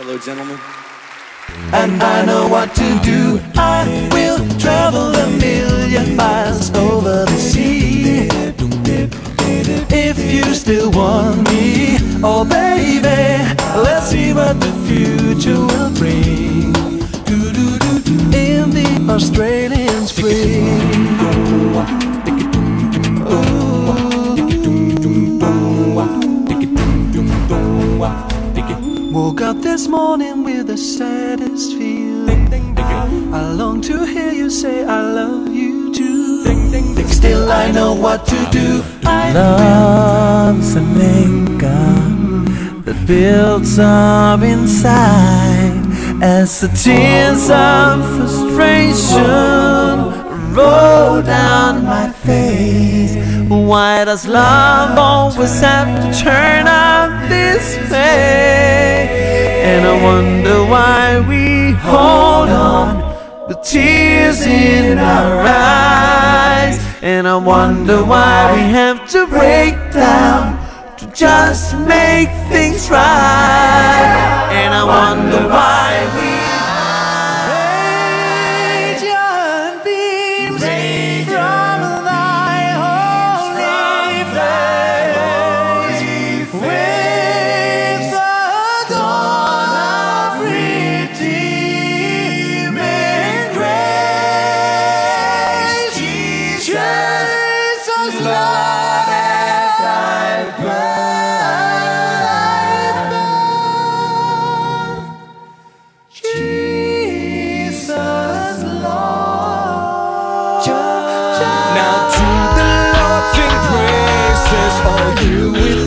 gentlemen. And I know what to do. I will travel a million miles over the sea. If you still want me, oh baby, let's see what the future will bring. In the Australian spring. Woke up this morning with the saddest feeling. I long to hear you say I love you too. Still, I know what to do. I Love's an anchor that builds up inside as the tears of frustration roll down my face. Why does love always have to turn out this way? And I wonder why we hold on with tears in our eyes. And I wonder why we have to break down to just make things right. And I wonder why we all you within